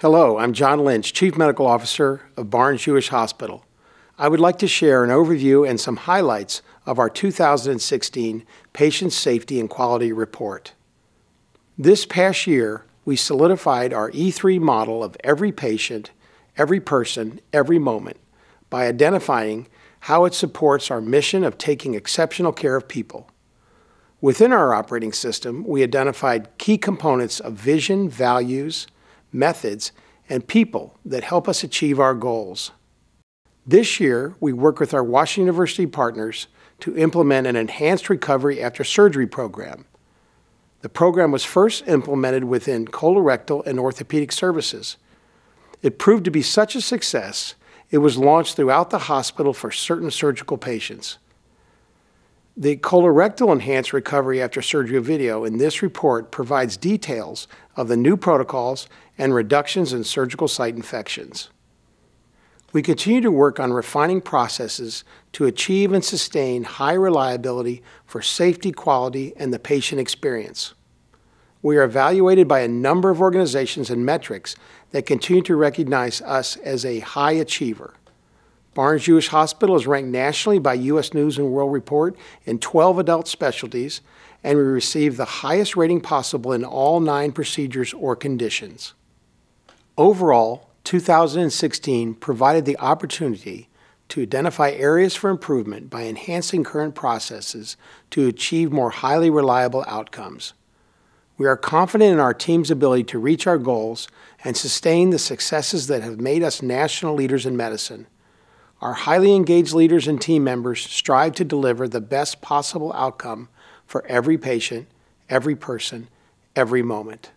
Hello, I'm John Lynch, Chief Medical Officer of Barnes Jewish Hospital. I would like to share an overview and some highlights of our 2016 Patient Safety and Quality Report. This past year, we solidified our E3 model of every patient, every person, every moment by identifying how it supports our mission of taking exceptional care of people. Within our operating system, we identified key components of vision, values, methods, and people that help us achieve our goals. This year, we work with our Washington University partners to implement an enhanced recovery after surgery program. The program was first implemented within colorectal and orthopedic services. It proved to be such a success, it was launched throughout the hospital for certain surgical patients. The colorectal enhanced recovery after surgery video in this report provides details of the new protocols and reductions in surgical site infections. We continue to work on refining processes to achieve and sustain high reliability for safety, quality, and the patient experience. We are evaluated by a number of organizations and metrics that continue to recognize us as a high achiever. Barnes Jewish Hospital is ranked nationally by U.S. News and World Report in 12 adult specialties, and we received the highest rating possible in all nine procedures or conditions. Overall, 2016 provided the opportunity to identify areas for improvement by enhancing current processes to achieve more highly reliable outcomes. We are confident in our team's ability to reach our goals and sustain the successes that have made us national leaders in medicine. Our highly engaged leaders and team members strive to deliver the best possible outcome for every patient, every person, every moment.